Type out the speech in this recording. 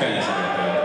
Feliz Natal.